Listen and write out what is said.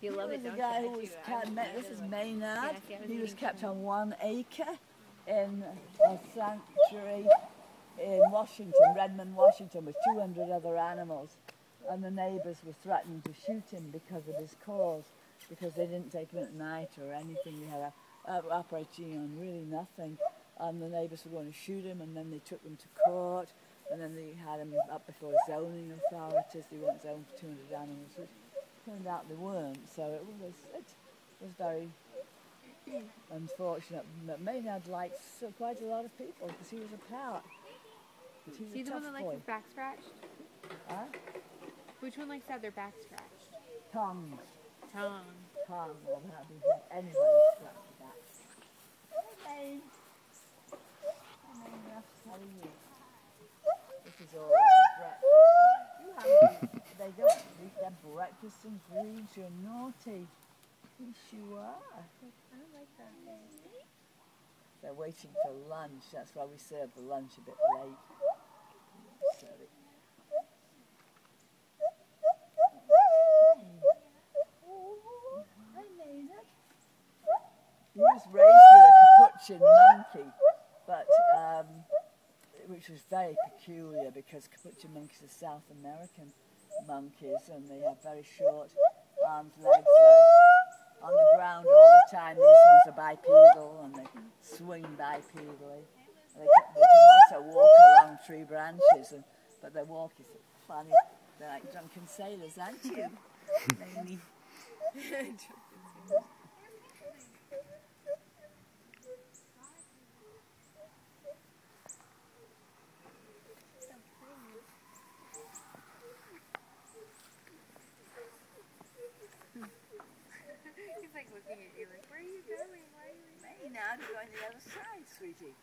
You love it, was a don't guy who was kept, this is Maynard. He was kept on one acre in a sanctuary in Washington, Redmond, Washington, with 200 other animals. And the neighbours were threatening to shoot him because of his cause, because they didn't take him at night or anything. He had a, a operating on really nothing. And the neighbours were going to shoot him, and then they took him to court, and then they had him up before zoning authorities. They weren't zoned for 200 animals, turned out they weren't. So it was, it was very unfortunate. But Maynard liked so uh, quite a lot of people because he was a pal. But he was See a the one that likes boy. his back scratched? Huh? Which one likes to have their back scratched? Tongue. Tongue. Be good. Anybody scratch that. Hey, how are you? This is all breakfast. You haven't, they don't eat their breakfast and greens. You're naughty. Yes, you are. I don't like that. They're waiting for lunch. That's why we serve the lunch a bit late. Serve it. Hi, Maynard. He was raised with a capuchin monkey, but um, which was very peculiar because capuchin monkeys are South American monkeys and they have very short arms, legs. They're on the ground all the time. These ones are bipedal and they swing bipedally. They, can, they can also walk along tree branches, and, but their walk is funny. They're like drunken sailors, aren't you? looking at you like, where are you going? Why are you Maynard, you're going the other side, sweetie.